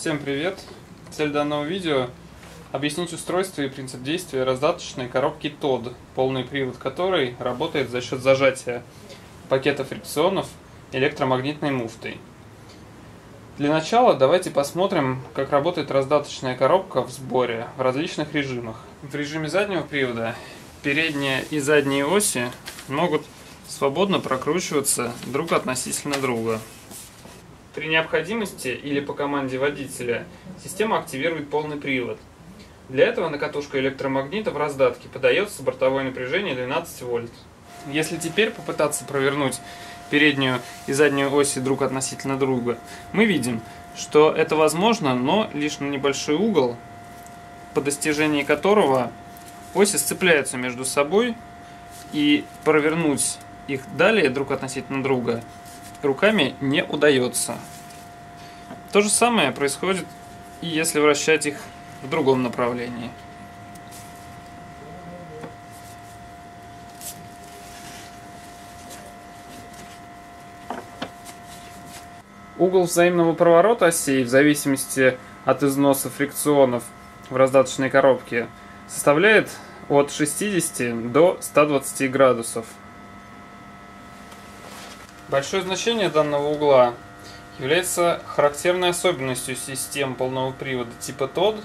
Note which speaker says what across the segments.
Speaker 1: Всем привет! Цель данного видео – объяснить устройство и принцип действия раздаточной коробки TOD, полный привод которой работает за счет зажатия пакета фрикционов электромагнитной муфтой. Для начала давайте посмотрим, как работает раздаточная коробка в сборе в различных режимах. В режиме заднего привода передние и задние оси могут свободно прокручиваться друг относительно друга. При необходимости или по команде водителя система активирует полный привод. Для этого на катушку электромагнита в раздатке подается бортовое напряжение 12 вольт. Если теперь попытаться провернуть переднюю и заднюю оси друг относительно друга, мы видим, что это возможно, но лишь на небольшой угол, по достижении которого оси сцепляются между собой, и провернуть их далее друг относительно друга руками не удается. То же самое происходит и если вращать их в другом направлении. Угол взаимного проворота осей в зависимости от износа фрикционов в раздаточной коробке составляет от 60 до 120 градусов. Большое значение данного угла является характерной особенностью систем полного привода типа TOD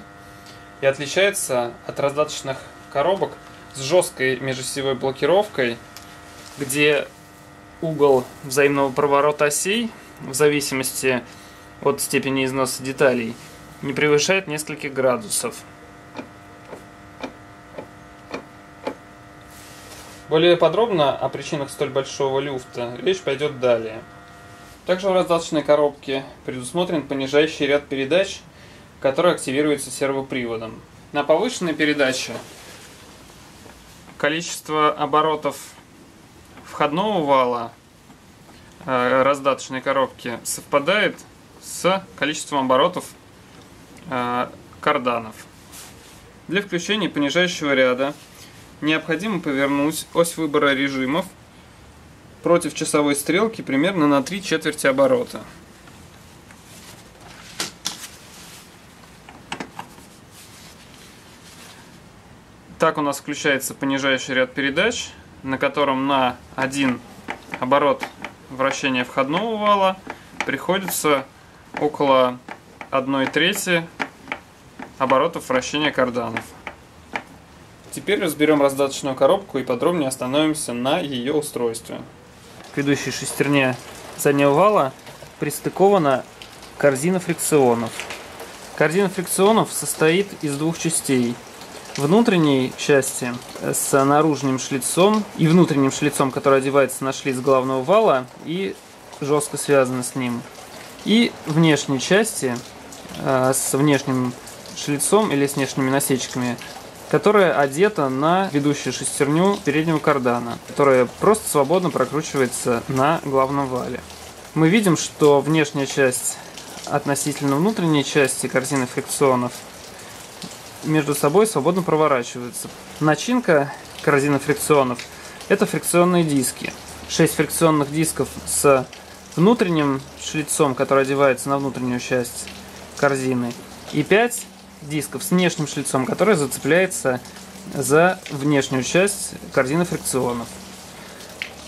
Speaker 1: и отличается от раздаточных коробок с жесткой межосевой блокировкой, где угол взаимного проворота осей в зависимости от степени износа деталей не превышает нескольких градусов. Более подробно о причинах столь большого люфта речь пойдет далее. Также в раздаточной коробке предусмотрен понижающий ряд передач, который активируется сервоприводом. На повышенной передаче количество оборотов входного вала э, раздаточной коробки совпадает с количеством оборотов э, карданов. Для включения понижающего ряда необходимо повернуть ось выбора режимов против часовой стрелки примерно на 3 четверти оборота. Так у нас включается понижающий ряд передач, на котором на один оборот вращения входного вала приходится около 1 трети оборотов вращения карданов. Теперь разберем раздаточную коробку и подробнее остановимся на ее устройстве. К ведущей шестерне заднего вала пристыкована корзина фрикционов. Корзина фрикционов состоит из двух частей. Внутренней части с наружным шлицом и внутренним шлицом, который одевается на шлиц главного вала и жестко связано с ним. И внешней части э, с внешним шлицом или с внешними насечками, которая одета на ведущую шестерню переднего кардана, которая просто свободно прокручивается на главном вале. Мы видим, что внешняя часть относительно внутренней части корзины фрикционов между собой свободно проворачиваются. Начинка корзины фрикционов – это фрикционные диски. 6 фрикционных дисков с внутренним шлицом, который одевается на внутреннюю часть корзины, и 5 дисков с внешним шлицом, который зацепляется за внешнюю часть корзины фрикционов.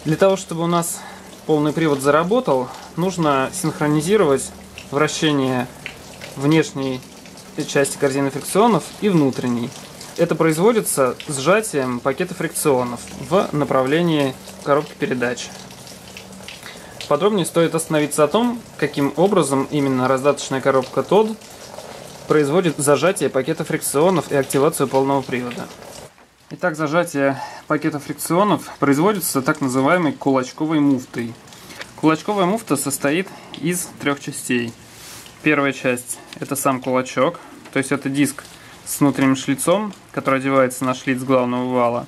Speaker 1: Для того, чтобы у нас полный привод заработал, нужно синхронизировать вращение внешней части корзины фрикционов и внутренней. Это производится сжатием пакета фрикционов в направлении коробки передач. Подробнее стоит остановиться о том, каким образом именно раздаточная коробка TOD производит зажатие пакета фрикционов и активацию полного привода. Итак, зажатие пакета фрикционов производится так называемой кулачковой муфтой. Кулачковая муфта состоит из трех частей. Первая часть – это сам кулачок, то есть это диск с внутренним шлицом, который одевается на шлиц главного вала.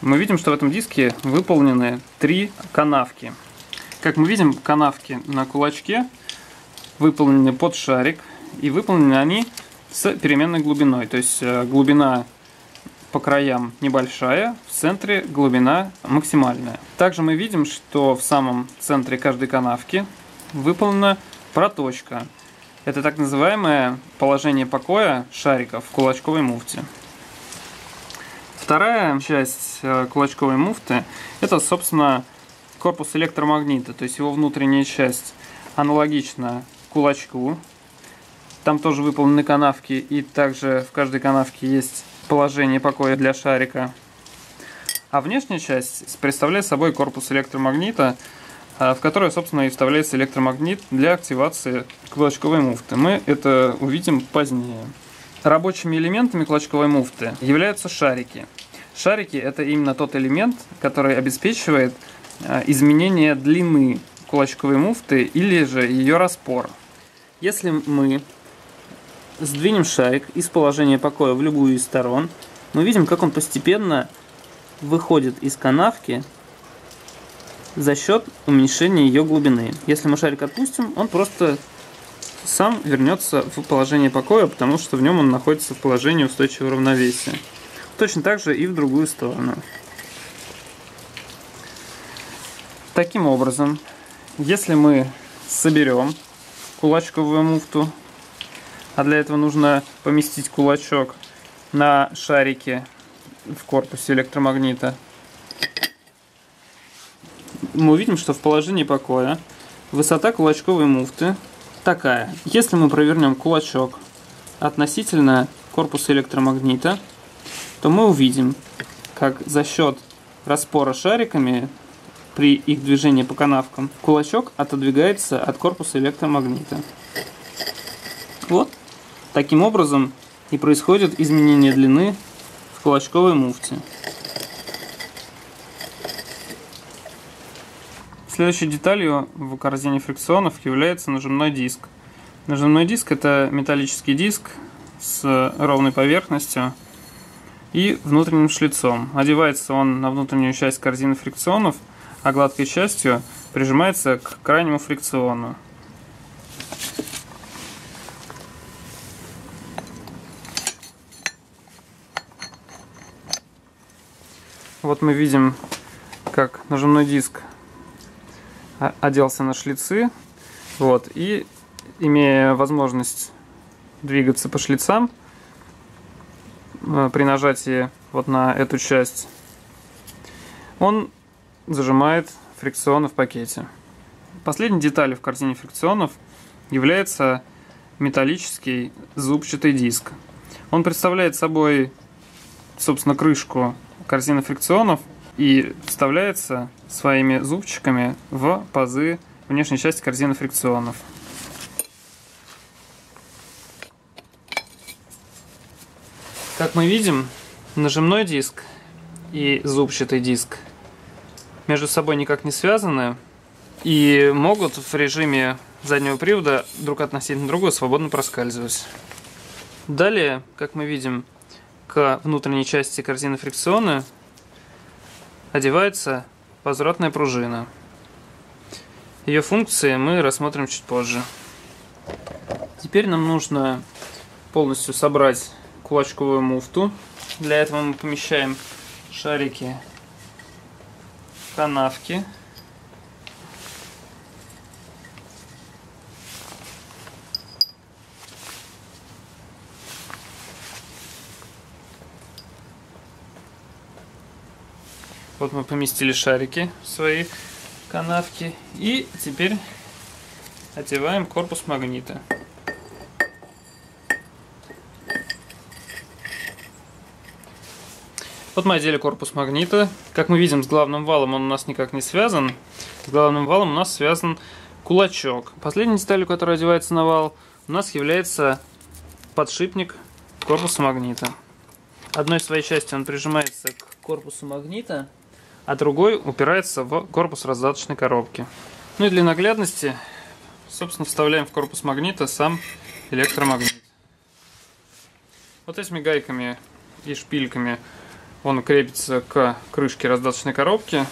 Speaker 1: Мы видим, что в этом диске выполнены три канавки. Как мы видим, канавки на кулачке выполнены под шарик – и выполнены они с переменной глубиной. То есть э, глубина по краям небольшая, в центре глубина максимальная. Также мы видим, что в самом центре каждой канавки выполнена проточка. Это так называемое положение покоя шариков в кулачковой муфте. Вторая часть э, кулачковой муфты – это, собственно, корпус электромагнита, то есть его внутренняя часть аналогична кулачку. Там тоже выполнены канавки, и также в каждой канавке есть положение покоя для шарика. А внешняя часть представляет собой корпус электромагнита, э, в который, собственно, и вставляется электромагнит для активации кулачковой муфты. Мы это увидим позднее. Рабочими элементами клочковой муфты являются шарики. Шарики – это именно тот элемент, который обеспечивает э, изменение длины кулачковой муфты или же ее распор. Если мы сдвинем шарик из положения покоя в любую из сторон, мы видим, как он постепенно выходит из канавки за счет уменьшения ее глубины. Если мы шарик отпустим, он просто сам вернется в положение покоя, потому что в нем он находится в положении устойчивого равновесия. Точно так же и в другую сторону. Таким образом, если мы соберем кулачковую муфту, а для этого нужно поместить кулачок на шарике в корпусе электромагнита, мы увидим, что в положении покоя высота кулачковой муфты такая. Если мы провернем кулачок относительно корпуса электромагнита, то мы увидим, как за счет распора шариками при их движении по канавкам кулачок отодвигается от корпуса электромагнита. Вот. Таким образом и происходит изменение длины в кулачковой муфте. Следующей деталью в корзине фрикционов является нажимной диск. Нажимной диск это металлический диск с ровной поверхностью и внутренним шлицом. Одевается он на внутреннюю часть корзины фрикционов, а гладкой частью прижимается к крайнему фрикциону. Вот мы видим, как нажимной диск оделся на шлицы. Вот, и имея возможность двигаться по шлицам э, при нажатии вот на эту часть, он зажимает фрикционы в пакете. Последней деталью в корзине фрикционов является металлический зубчатый диск. Он представляет собой, собственно, крышку корзины фрикционов и вставляется своими зубчиками в пазы внешней части корзины фрикционов. Как мы видим, нажимной диск и зубчатый диск между собой никак не связаны и могут в режиме заднего привода друг относительно друга свободно проскальзывать. Далее, как мы видим, к внутренней части корзины фрикциона одевается возвратная пружина. Ее функции мы рассмотрим чуть позже. Теперь нам нужно полностью собрать кулачковую муфту. Для этого мы помещаем шарики канавки. Вот мы поместили шарики в свои канавки. И теперь одеваем корпус магнита. Вот мы одели корпус магнита. Как мы видим, с главным валом он у нас никак не связан. С главным валом у нас связан кулачок. Последней деталью, которая одевается на вал, у нас является подшипник корпуса магнита. Одной своей частью он прижимается к корпусу магнита, а другой упирается в корпус раздаточной коробки. Ну и для наглядности, собственно, вставляем в корпус магнита сам электромагнит. Вот этими гайками и шпильками он крепится к крышке раздаточной коробки.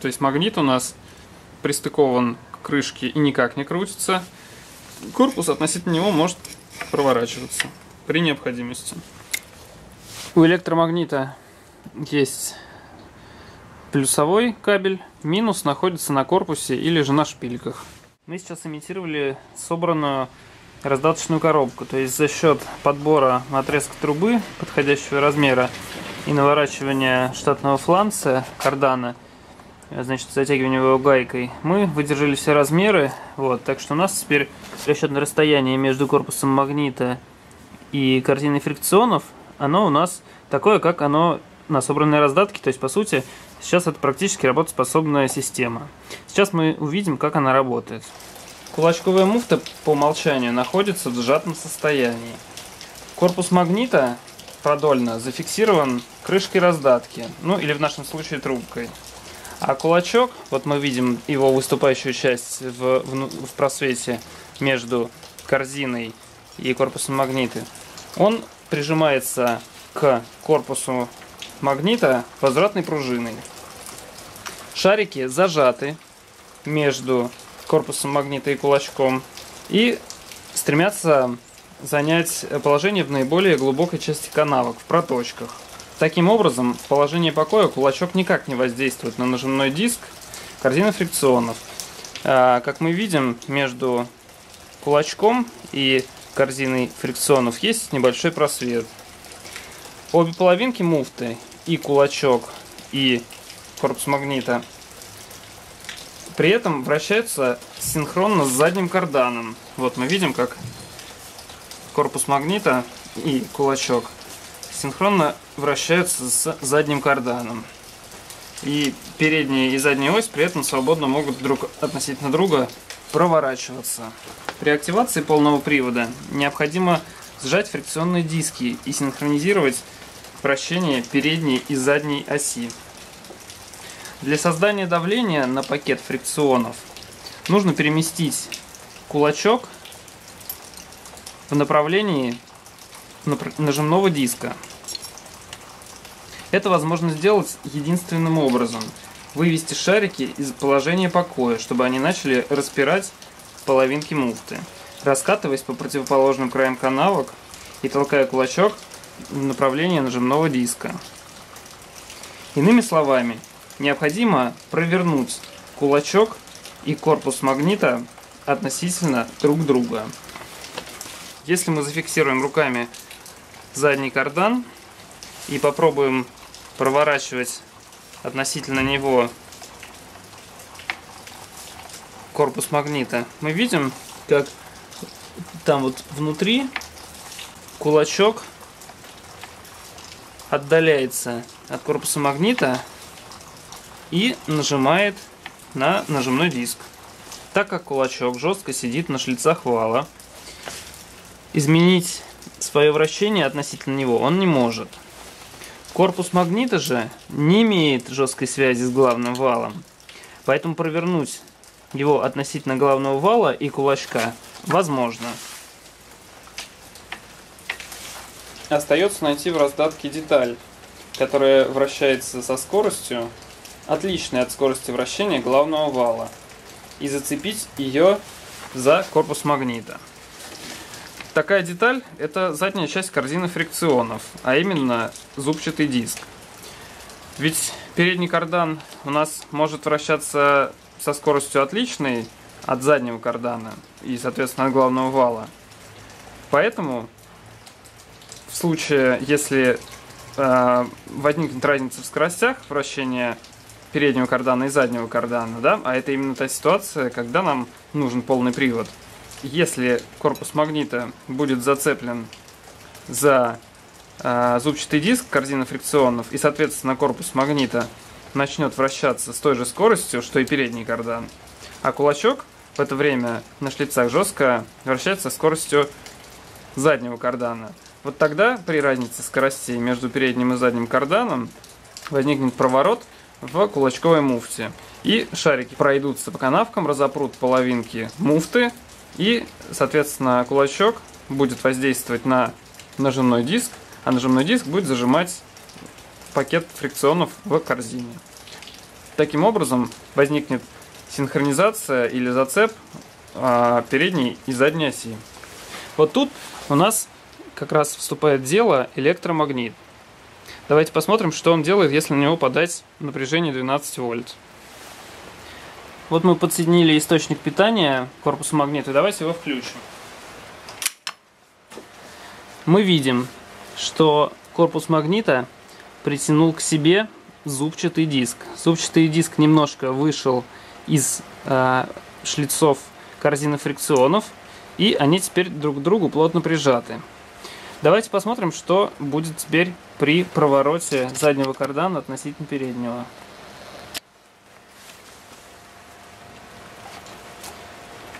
Speaker 1: То есть магнит у нас пристыкован к крышке и никак не крутится. Корпус относительно него может проворачиваться при необходимости. У электромагнита есть плюсовой кабель, минус находится на корпусе или же на шпильках. Мы сейчас имитировали собранную раздаточную коробку. То есть за счет подбора отрезка трубы подходящего размера и наворачивания штатного фланца кардана, значит, затягивания его гайкой, мы выдержали все размеры. Вот, так что у нас теперь расчетное расстояние между корпусом магнита и корзиной фрикционов, оно у нас такое, как оно на собранной раздатке. То есть, по сути, сейчас это практически работоспособная система. Сейчас мы увидим, как она работает. Кулачковая муфта по умолчанию находится в сжатом состоянии. Корпус магнита продольно зафиксирован крышкой раздатки, ну или в нашем случае трубкой. А кулачок, вот мы видим его выступающую часть в, в, в просвете между корзиной и корпусом магнита, он прижимается к корпусу магнита возвратной пружиной. Шарики зажаты между корпусом магнита и кулачком и стремятся занять положение в наиболее глубокой части канавок, в проточках. Таким образом, в положении покоя кулачок никак не воздействует на нажимной диск корзины фрикционов. А, как мы видим, между кулачком и корзиной фрикционов есть небольшой просвет. Обе половинки муфты, и кулачок, и корпус магнита при этом вращаются синхронно с задним карданом. Вот мы видим, как корпус магнита и кулачок синхронно вращаются с задним карданом. И передняя и задняя ось при этом свободно могут друг относительно друга проворачиваться. При активации полного привода необходимо сжать фрикционные диски и синхронизировать вращение передней и задней оси. Для создания давления на пакет фрикционов нужно переместить кулачок в направлении нажимного диска. Это возможно сделать единственным образом. Вывести шарики из положения покоя, чтобы они начали распирать половинки муфты, раскатываясь по противоположным краям канавок и толкая кулачок в направлении нажимного диска. Иными словами, необходимо провернуть кулачок и корпус магнита относительно друг друга. Если мы зафиксируем руками задний кардан и попробуем проворачивать относительно него корпус магнита, мы видим, как там вот внутри кулачок отдаляется от корпуса магнита и нажимает на нажимной диск. Так как кулачок жестко сидит на шлицах вала, изменить свое вращение относительно него он не может. Корпус магнита же не имеет жесткой связи с главным валом, поэтому провернуть его относительно главного вала и кулачка возможно. Остается найти в раздатке деталь, которая вращается со скоростью отличной от скорости вращения главного вала, и зацепить ее за корпус магнита. Такая деталь – это задняя часть корзины фрикционов, а именно зубчатый диск. Ведь передний кардан у нас может вращаться со скоростью отличной от заднего кардана и, соответственно, от главного вала. Поэтому в случае, если э, возникнет разница в скоростях вращения переднего кардана и заднего кардана, да, а это именно та ситуация, когда нам нужен полный привод. Если корпус магнита будет зацеплен за э, зубчатый диск корзины фрикционов и, соответственно, корпус магнита начнет вращаться с той же скоростью, что и передний кардан, а кулачок в это время на шлицах жестко вращается со скоростью заднего кардана. Вот тогда при разнице скоростей между передним и задним карданом возникнет проворот – в кулачковой муфте. И шарики пройдутся по канавкам, разопрут половинки муфты, и, соответственно, кулачок будет воздействовать на нажимной диск, а нажимной диск будет зажимать пакет фрикционов в корзине. Таким образом возникнет синхронизация или зацеп а, передней и задней оси. Вот тут у нас как раз вступает в дело электромагнит. Давайте посмотрим, что он делает, если на него подать напряжение 12 вольт. Вот мы подсоединили источник питания к корпусу магнита. Давайте его включим. мы видим, что корпус магнита притянул к себе зубчатый диск. Зубчатый диск немножко вышел из э, шлицов корзины фрикционов, и они теперь друг к другу плотно прижаты. Давайте посмотрим, что будет теперь при провороте заднего кардана относительно переднего.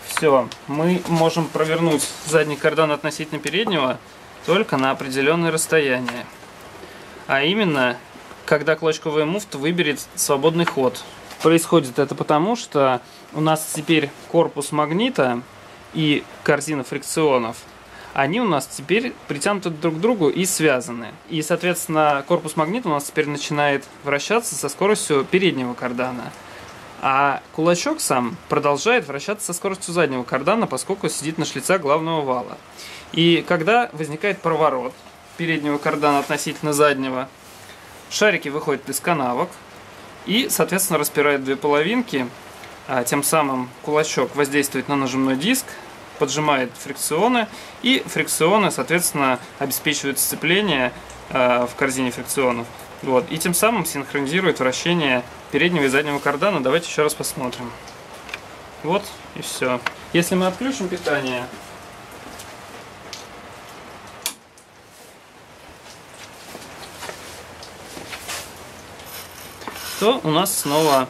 Speaker 1: Все, мы можем провернуть задний кардан относительно переднего только на определенное расстояние. А именно, когда клочковая муфта выберет свободный ход. Происходит это потому, что у нас теперь корпус магнита и корзина фрикционов, они у нас теперь притянуты друг к другу и связаны. И, соответственно, корпус магнита у нас теперь начинает вращаться со скоростью переднего кардана. А кулачок сам продолжает вращаться со скоростью заднего кардана, поскольку сидит на шлица главного вала. И когда возникает проворот переднего кардана относительно заднего, шарики выходят из канавок и, соответственно, распирают две половинки, а тем самым кулачок воздействует на нажимной диск, поджимает фрикционы, и фрикционы, соответственно, обеспечивают сцепление э, в корзине фрикционов. Вот, и тем самым синхронизирует вращение переднего и заднего кардана. Давайте еще раз посмотрим. Вот и все. Если мы отключим питание, то у нас снова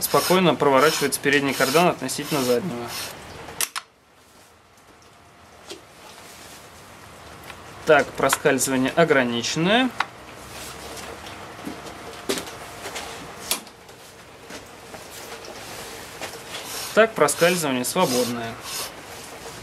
Speaker 1: спокойно проворачивается передний кардан относительно заднего. Так, проскальзывание ограниченное. Так, проскальзывание свободное.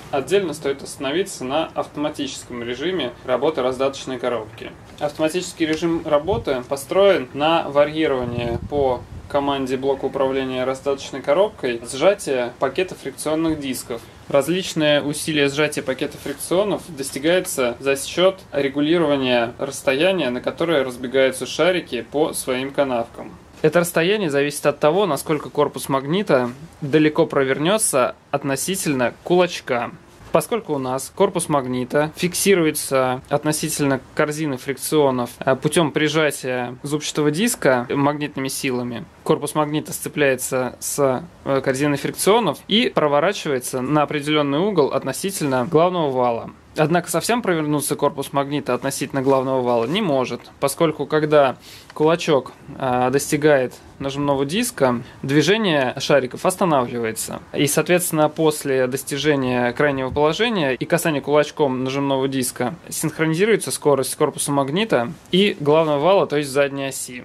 Speaker 1: Отдельно стоит остановиться на автоматическом режиме работы раздаточной коробки. Автоматический режим работы построен на варьировании по команде блока управления раздаточной коробкой сжатия пакета фрикционных дисков. Различные усилия сжатия пакета фрикционов достигается за счет регулирования расстояния, на которое разбегаются шарики по своим канавкам. Это расстояние зависит от того, насколько корпус магнита далеко провернется относительно кулачка. Поскольку у нас корпус магнита фиксируется относительно корзины фрикционов э, путем прижатия зубчатого диска магнитными силами, корпус магнита сцепляется с э, корзиной фрикционов и проворачивается на определенный угол относительно главного вала. Однако совсем провернуться корпус магнита относительно главного вала не может, поскольку когда кулачок э, достигает нажимного диска, движение шариков останавливается. И, соответственно, после достижения крайнего положения и касания кулачком нажимного диска синхронизируется скорость корпуса магнита и главного вала, то есть задней оси.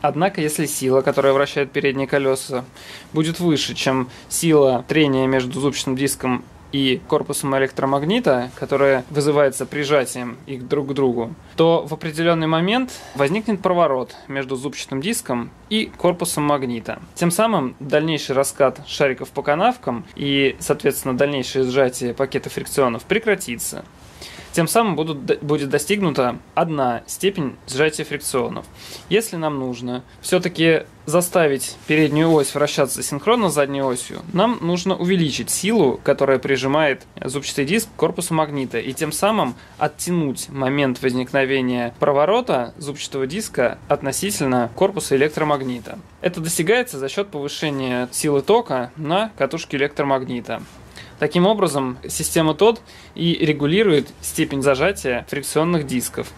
Speaker 1: Однако, если сила, которая вращает передние колеса, будет выше, чем сила трения между зубчатым диском и корпусом электромагнита, которое вызывается прижатием их друг к другу, то в определенный момент возникнет проворот между зубчатым диском и корпусом магнита. Тем самым дальнейший раскат шариков по канавкам и, соответственно, дальнейшее сжатие пакета фрикционов прекратится. Тем самым будут, будет достигнута одна степень сжатия фрикционов. Если нам нужно все-таки заставить переднюю ось вращаться синхронно с задней осью, нам нужно увеличить силу, которая прижимает зубчатый диск к корпусу магнита, и тем самым оттянуть момент возникновения проворота зубчатого диска относительно корпуса электромагнита. Это достигается за счет повышения силы тока на катушке электромагнита. Таким образом, система ТОД и регулирует степень зажатия фрикционных дисков.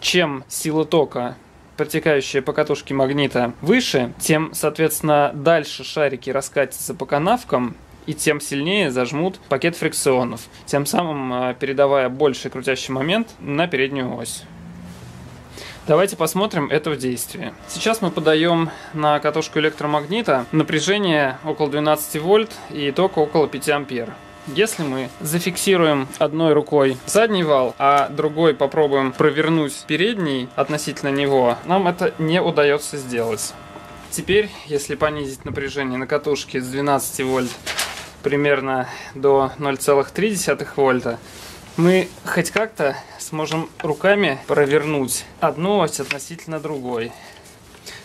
Speaker 1: Чем сила тока протекающая по катушке магнита выше, тем, соответственно, дальше шарики раскатятся по канавкам и тем сильнее зажмут пакет фрикционов, тем самым э, передавая больший крутящий момент на переднюю ось. Давайте посмотрим это в действии. Сейчас мы подаем на катушку электромагнита напряжение около 12 вольт и ток около 5 ампер. Если мы зафиксируем одной рукой задний вал, а другой попробуем провернуть передний относительно него, нам это не удается сделать. Теперь, если понизить напряжение на катушке с 12 вольт примерно до 0,3 вольта, мы хоть как-то сможем руками провернуть одну ось относительно другой.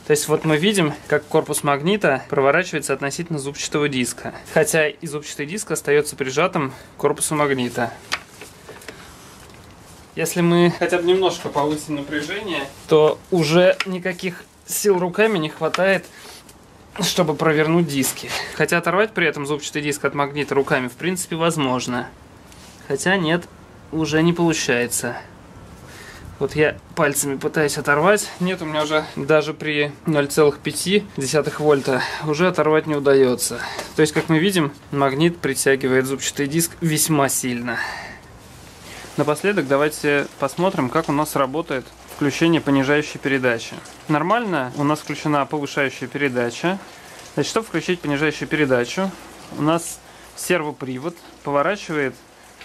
Speaker 1: То есть вот мы видим, как корпус магнита проворачивается относительно зубчатого диска. Хотя и зубчатый диск остается прижатым к корпусу магнита. Если мы хотя бы немножко повысим напряжение, то уже никаких сил руками не хватает, чтобы провернуть диски. Хотя оторвать при этом зубчатый диск от магнита руками в принципе возможно. Хотя нет, уже не получается. Вот я пальцами пытаюсь оторвать. Нет, у меня уже даже при 0,5 вольта уже оторвать не удается. То есть, как мы видим, магнит притягивает зубчатый диск весьма сильно. Напоследок давайте посмотрим, как у нас работает включение понижающей передачи. Нормально у нас включена повышающая передача. Значит, чтобы включить понижающую передачу, у нас сервопривод поворачивает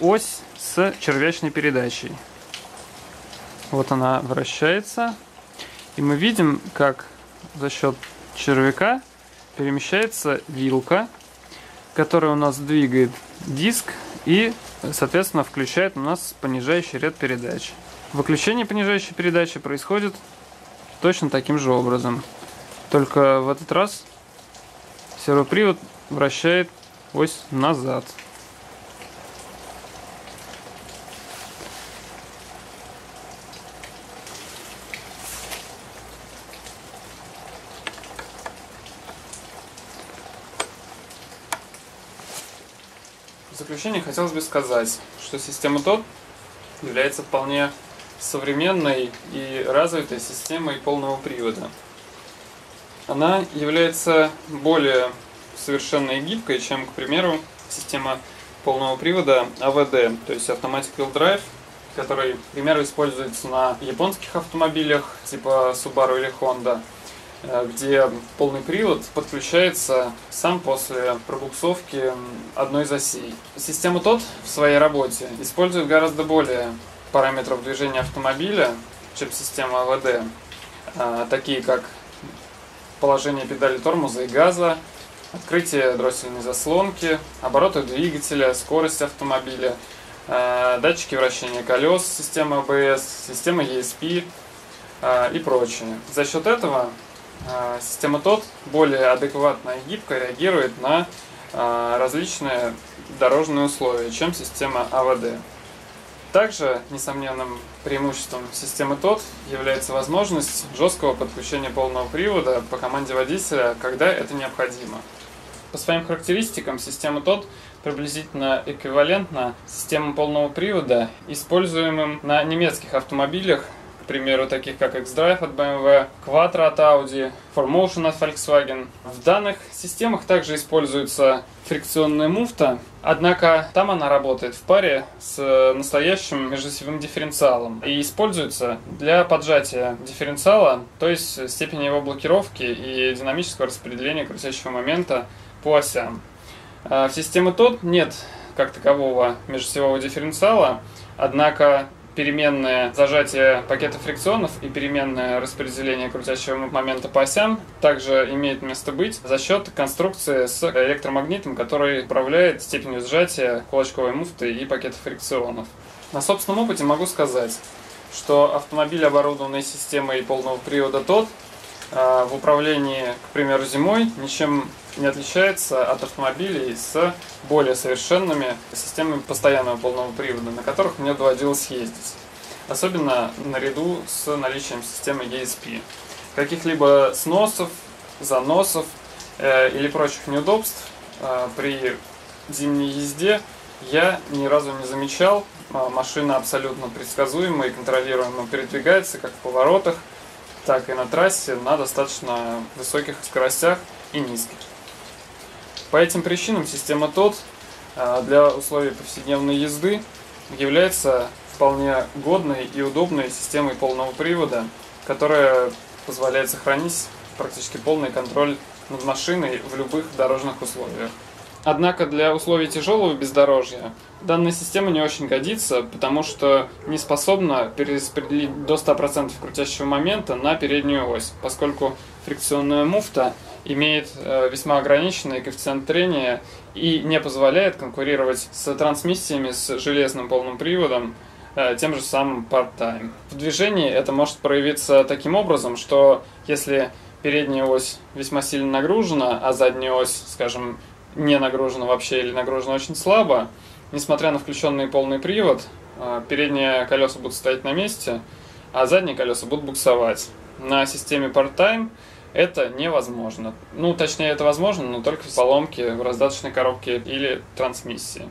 Speaker 1: ось с червячной передачей. Вот она вращается. И мы видим, как за счет червяка перемещается вилка, которая у нас двигает диск и, соответственно, включает у нас понижающий ряд передач. Выключение понижающей передачи происходит точно таким же образом. Только в этот раз сервопривод вращает ось назад. Заключение хотелось бы сказать, что система ТОТ является вполне современной и развитой системой полного привода. Она является более совершенной и гибкой, чем, к примеру, система полного привода AVD, то есть Automatic Wheel Drive, который, к примеру, используется на японских автомобилях типа Subaru или Honda – где полный привод подключается сам после пробуксовки одной из осей. Система ТОТ в своей работе использует гораздо более параметров движения автомобиля, чем система АВД, э, такие как положение педали тормоза и газа, открытие дроссельной заслонки, обороты двигателя, скорость автомобиля, э, датчики вращения колес, система ABS, система ESP и прочее. За счет этого система ТОТ более адекватно и гибко реагирует на а, различные дорожные условия, чем система АВД. Также несомненным преимуществом системы ТОТ является возможность жесткого подключения полного привода по команде водителя, когда это необходимо. По своим характеристикам система ТОТ приблизительно эквивалентна системам полного привода, используемым на немецких автомобилях примеру, таких как X-Drive от BMW, Quattro от Audi, 4Motion от Volkswagen. В данных системах также используется фрикционная муфта, однако там она работает в паре с настоящим межосевым дифференциалом и используется для поджатия дифференциала, то есть степени его блокировки и динамического распределения крутящего момента по осям. А в системе TOT нет как такового межосевого дифференциала, однако переменное зажатие пакета фрикционов и переменное распределение крутящего момента по осям также имеет место быть за счет конструкции с электромагнитом, который управляет степенью сжатия кулачковой муфты и пакета фрикционов. На собственном опыте могу сказать, что автомобиль, оборудованный системой полного привода тот, а, в управлении, к примеру, зимой ничем не отличается от автомобилей с более совершенными системами постоянного полного привода, на которых мне доводилось ездить. Особенно наряду с наличием системы ESP. Каких-либо сносов, заносов э, или прочих неудобств э, при зимней езде я ни разу не замечал. Э, машина абсолютно предсказуемо и контролируемо передвигается как в поворотах, так и на трассе на достаточно высоких скоростях и низких. По этим причинам система ТОТ а, для условий повседневной езды является вполне годной и удобной системой полного привода, которая позволяет сохранить практически полный контроль над машиной в любых дорожных условиях. Однако для условий тяжелого бездорожья данная система не очень годится, потому что не способна перераспределить до 100% крутящего момента на переднюю ось, поскольку фрикционная муфта имеет э, весьма ограниченный коэффициент трения и не позволяет конкурировать с трансмиссиями с железным полным приводом, э, тем же самым part-time. В движении это может проявиться таким образом, что если передняя ось весьма сильно нагружена, а задняя ось, скажем, не нагружена вообще или нагружена очень слабо, несмотря на включенный полный привод, а, передние колеса будут стоять на месте, а задние колеса будут буксовать. На системе Part-Time это невозможно. Ну, точнее, это возможно, но только в поломке в раздаточной коробке или трансмиссии.